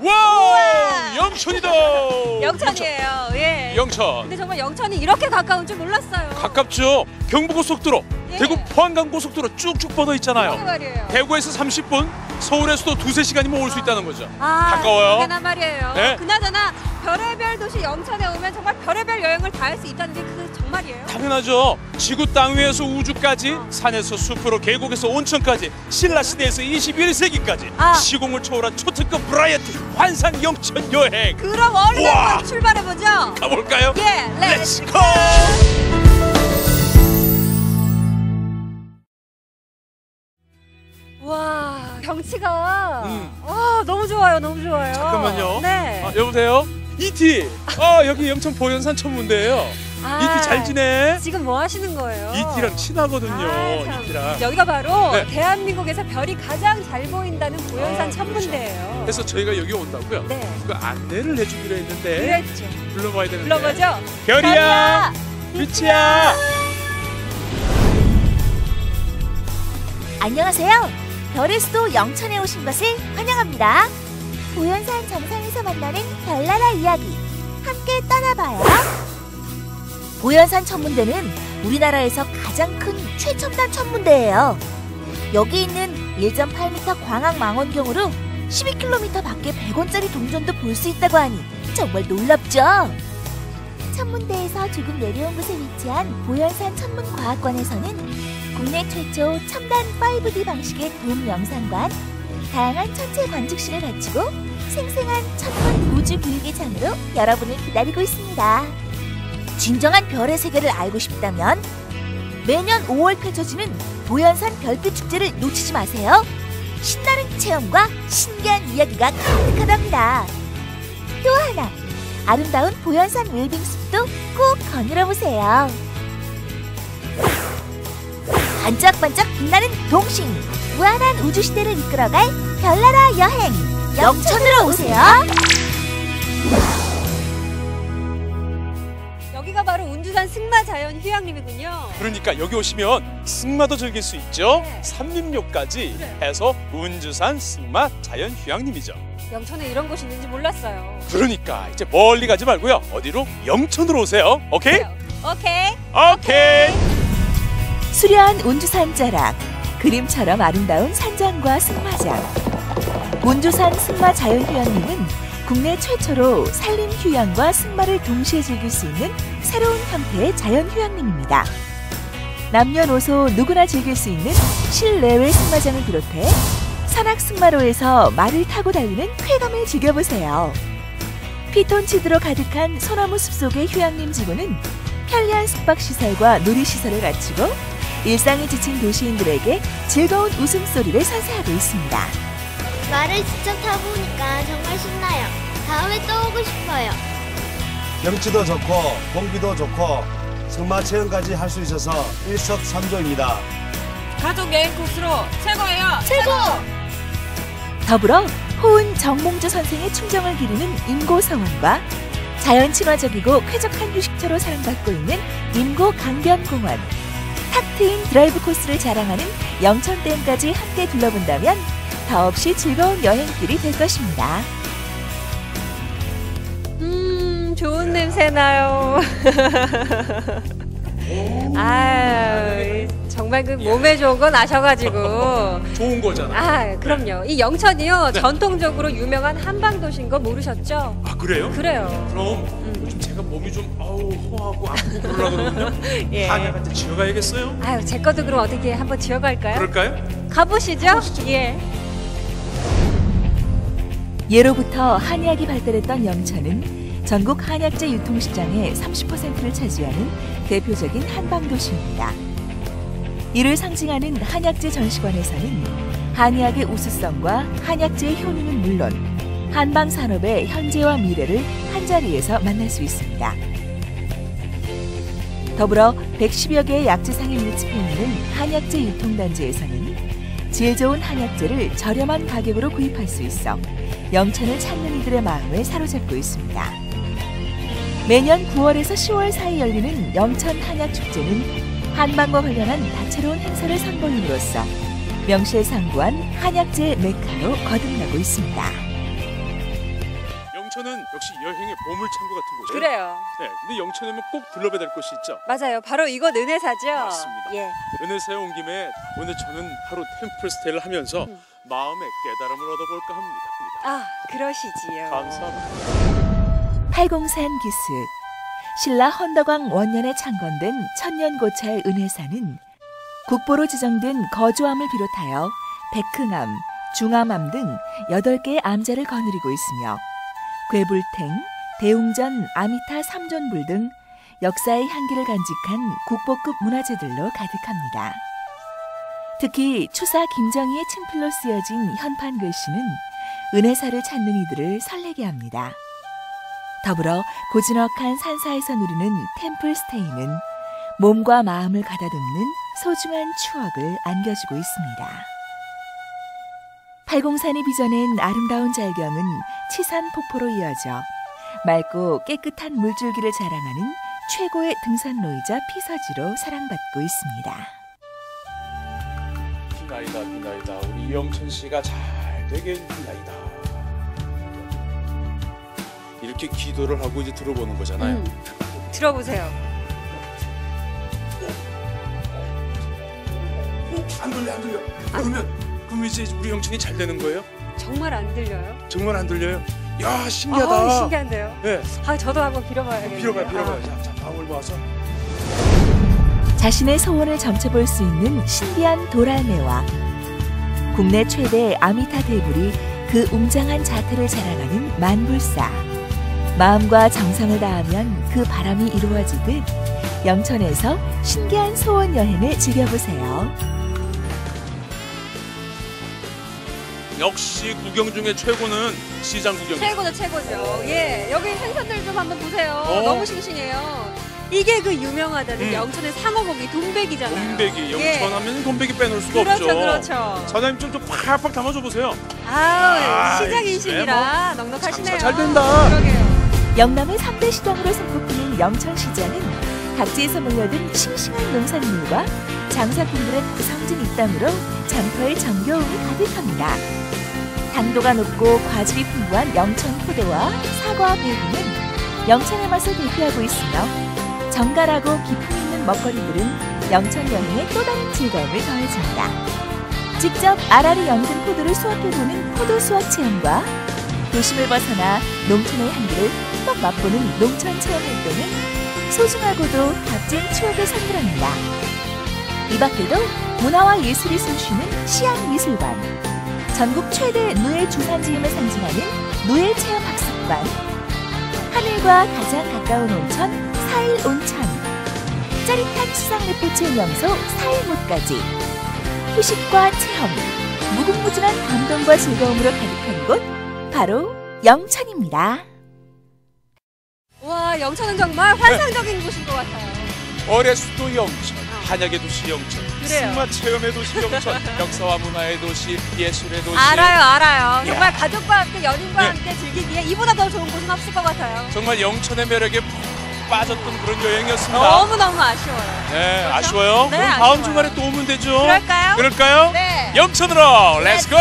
와 영천이다. 영천이에요. 예. 영천. 근데 정말 영천이 이렇게 가까운 줄 몰랐어요. 가깝죠. 경부고속도로, 예. 대구 포항간 고속도로 쭉쭉 뻗어 그러게 있잖아요. 말이에요. 대구에서 30분, 서울에서도 두세 시간이면 올 수 있다는 거죠. 아, 가까워요. 그게나 말이에요. 네. 그나저나 별의별 도시 영천에 오면 정말 별의별 여행을 다 할 수 있다는 게 그 정말이에요. 당연하죠. 지구 땅 위에서 우주까지, 산에서 숲으로 계곡에서 온천까지, 신라 시대에서 21세기까지 아. 시공을 초월한 초특급 브라이어티 환상 영천 여행 그럼 얼른 우와. 한번 출발해 보죠. 가볼까요? 예, let's let's go! 와, 경치가 음. 와, 너무 좋아요. 너무 좋아요. 잠깐만요. 네. 아, 여보세요? 이티. 아 여기 영천 보현산 천문대예요. 아, 이티 잘 지내? 지금 뭐 하시는 거예요? 이티랑 친하거든요. 아, 참. 이티랑. 여기가 바로 네. 대한민국에서 별이 가장 잘 보인다는 보현산 아, 천문대예요. 그래서 저희가 여기 온다고요. 네. 그 안내를 해주기로 했는데 그랬죠. 불러봐야 되는데. 불러보죠. 별이야, 빛이야. 안녕하세요. 별의 수도 영천에 오신 것을 환영합니다. 보현산 정상에서 만나는 별나라 이야기 함께 떠나봐요. 보현산 천문대는 우리나라에서 가장 큰 최첨단 천문대예요. 여기 있는 1.8m 광학 망원경으로 12km 밖에 100원짜리 동전도 볼 수 있다고 하니 정말 놀랍죠? 천문대에서 조금 내려온 곳에 위치한 보현산 천문과학관에서는 국내 최초 첨단 5D 방식의 도움 영상관, 다양한 천체 관측실을 갖추고 생생한 천문 우주 불기장으로 여러분을 기다리고 있습니다. 진정한 별의 세계를 알고 싶다면 매년 5월 펼쳐지는 보현산 별빛 축제를 놓치지 마세요. 신나는 체험과 신기한 이야기가 가득하답니다. 또 하나, 아름다운 보현산 웰빙 숲도 꼭 거닐어 보세요. 반짝반짝 빛나는 동심 무한한 우주 시대를 이끌어갈 별나라 여행 영천으로 오세요. 여기가 바로 운주산 승마 자연 휴양림이군요. 그러니까 여기 오시면 승마도 즐길 수 있죠. 네. 삼림역까지 그래요. 해서 운주산 승마 자연 휴양림이죠. 영천에 이런 곳이 있는지 몰랐어요. 그러니까 이제 멀리 가지 말고요. 어디로? 영천으로 오세요. 오케이? 오케이. 오케이. 수려한 운주산 자락, 그림처럼 아름다운 산장과 승마장. 운주산 승마 자연휴양림은 국내 최초로 산림 휴양과 승마를 동시에 즐길 수 있는 새로운 형태의 자연휴양림입니다. 남녀노소 누구나 즐길 수 있는 실내외 승마장을 비롯해 산악 승마로에서 말을 타고 달리는 쾌감을 즐겨보세요. 피톤치드로 가득한 소나무 숲속의 휴양림 지구는 편리한 숙박 시설과 놀이 시설을 갖추고 일상에 지친 도시인들에게 즐거운 웃음소리를 선사하고 있습니다. 말을 직접 타보니까 정말 신나요. 다음에 또 오고 싶어요. 경치도 좋고 공기도 좋고 승마 체험까지 할 수 있어서 일석삼조입니다. 가족 여행 코스로 최고예요. 최고! 더불어 호은 정몽주 선생의 충정을 기리는 임고서원과 자연 친화적이고 쾌적한 휴식처로 사랑받고 있는 임고 강변공원, 탁 트인 드라이브 코스를 자랑하는 영천댐까지 함께 둘러본다면 더없이 즐거운 여행길이 될 것입니다. 음, 좋은 냄새 나요. 아, 정말 그 몸에 좋은 건 아셔가지고. 좋은 거잖아. 아, 그럼요. 이 영천이요. 네. 전통적으로 유명한 한방 도시인 거 모르셨죠? 아 그래요? 그래요. 그럼 제가 몸이 좀 아우 허하고 아프고 그러려 그러거든요. 예. 한약한테 지어가야겠어요. 아유, 제 것도 그럼 어떻게 한번 지어갈까요? 그럴까요? 가보시죠. 예. 예로부터 한약이 발달했던 영천은 전국 한약재 유통 시장의 30%를 차지하는 대표적인 한방 도시입니다. 이를 상징하는 한약재 전시관에서는 한의학의 우수성과 한약재의 효능은 물론 한방 산업의 현재와 미래를 한자리에서 만날 수 있습니다. 더불어 110여 개의 약재상이 밀집해 있는 한약재 유통단지에서는 질 좋은 한약재를 저렴한 가격으로 구입할 수 있어 영천을 찾는 이들의 마음을 사로잡고 있습니다. 매년 9월에서 10월 사이 열리는 영천 한약 축제는 한방과 관련한 다채로운 행사를 선보임으로써 명실상부한 한약재 메카로 거듭나고 있습니다. 영천은 역시 여행의 보물창고 같은 곳이에요. 그래요. 네, 근데 영천에 오면 꼭 들러봐야 될 곳이 있죠. 맞아요. 바로 이곳 은혜사죠. 맞습니다. 예. 은혜사에 온 김에 오늘 저는 하루 템플 스테이를 하면서 음. 마음의 깨달음을 얻어볼까 합니다. 아, 그러시지요. 감사합니다. 팔공산 기슭 신라 헌덕왕 원년에 창건된 천년고찰 은혜사는 국보로 지정된 거주암을 비롯하여 백흥암, 중암암 등 8개의 암자를 거느리고 있으며 괴불탱, 대웅전 아미타 삼존불 등 역사의 향기를 간직한 국보급 문화재들로 가득합니다. 특히 추사 김정희의 친필로 쓰여진 현판 글씨는 은혜사를 찾는 이들을 설레게 합니다. 더불어 고즈넉한 산사에서 누리는 템플스테이는 몸과 마음을 가다듬는 소중한 추억을 안겨주고 있습니다. 팔공산이 빚어낸 아름다운 절경은 치산 폭포로 이어져 맑고 깨끗한 물줄기를 자랑하는 최고의 등산로이자 피서지로 사랑받고 있습니다. 비나이다 비나이다 우리 이영천 씨가 잘 되게 비나이다. 이렇게 기도를 하고 이제 들어보는 거잖아요. 음. 들어보세요. 안 들려 안 들려. 그러면 그럼 이제 우리 영천이 잘 되는 거예요? 정말 안 들려요? 정말 안 들려요? 야 신기하다. 아, 신기한데요. 네. 아, 저도 한번 빌어봐야겠네요. 빌어봐요 빌어봐요. 아. 자, 자 방울 모아서. 자신의 소원을 점쳐볼 수 있는 신비한 도랄매와 국내 최대 아미타 대불이 그 웅장한 자태를 자랑하는 만불사. 마음과 정성을 다하면 그 바람이 이루어지듯 영천에서 신기한 소원 여행을 즐겨보세요. 역시 구경 중에 최고는 시장 구경. 최고죠, 최고죠. 예, 여기 생선들 좀 한번 보세요. 어. 너무 싱싱해요. 이게 그 유명하다는 음. 영천의 상어고기 돈백이잖아요. 돈백이 영천 예. 하면 돈백이 빼놓을 수가 그렇죠, 없죠. 그렇죠. 사장님 좀 좀 팍팍 담아줘 보세요. 아우, 아, 시장 이제 인심이라 넉넉하시네요. 잘 된다. 그러게요. 영남의 3대 시장으로 손꼽히는 영천시장은 각지에서 몰려든 싱싱한 농산물과 장사꾼들의 구성진 입담으로 장터의 정겨움이 가득합니다. 당도가 높고 과즙이 풍부한 영천 포도와 사과, 배구는 영천의 맛을 대표하고 있으며 정갈하고 기품 있는 먹거리들은 영천 여행의 또 다른 즐거움을 더해줍니다. 직접 아라리 연근 포도를 수확해보는 포도 수확 체험과 도심을 벗어나 농촌의 향기를 흠뻑 맛보는 농촌 체험 활동은 소중하고도 값진 추억을 선물합니다. 이 밖에도 문화와 예술이 숨쉬는 시안미술관, 전국 최대 누에 주산지음을 상징하는 누에 체험 학습관, 하늘과 가장 가까운 온천 사일 온천, 짜릿한 수상 레포츠의 명소 사일못까지. 휴식과 체험, 무궁무진한 감동과 즐거움으로 가득한 곳 바로 영천입니다. 와, 영천은 정말 환상적인 곳인 것 같아요. 어의 수도 영천, 한약의 도시 영천, 그래요. 승마 체험의 도시 영천, 역사와 문화의 도시, 예술의 도시. 알아요, 알아요. 예. 정말 가족과 함께 연인과 네. 함께 즐기기에 이보다 더 좋은 곳은 없을 것 같아요. 정말 영천의 매력에 푹 빠졌던 그런 여행이었습니다. 너무 너무 아쉬워요. 네, 아쉬워요. 네, 그럼 다음 아쉬워요. 주말에 또 오면 되죠. 그럴까요? 그럴까요? 네. 영천으로 let's go!